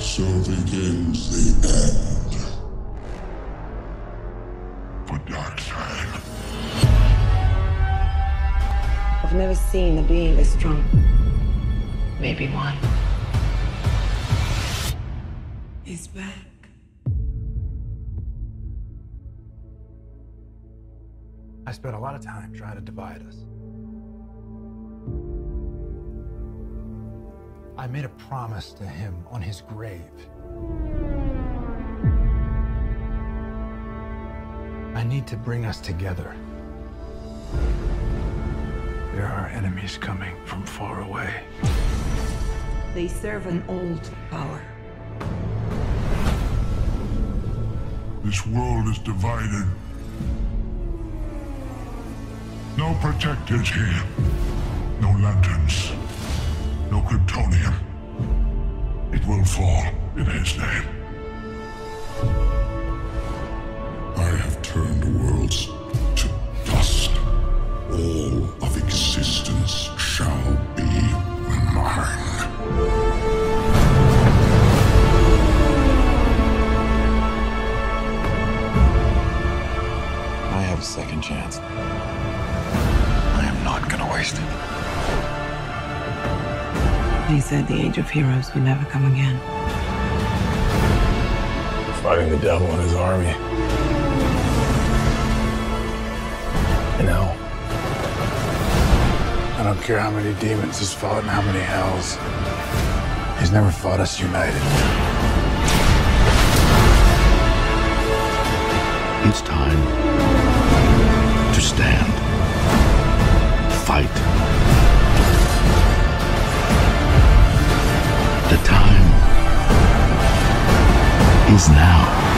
So begins the end. For Darkseid. I've never seen a being this strong. Maybe one. He's back. I spent a lot of time trying to divide us. I made a promise to him on his grave. I need to bring us together. There are enemies coming from far away. They serve an old power. This world is divided. No protectors here. Fall in his name. I have turned worlds to dust. All of existence shall be mine. I have a second chance. I am not gonna waste it. He said the age of heroes would never come again. fighting the devil and his army. You know, I don't care how many demons he's fought and how many hells. He's never fought us united. It's time to stand, fight. Is now.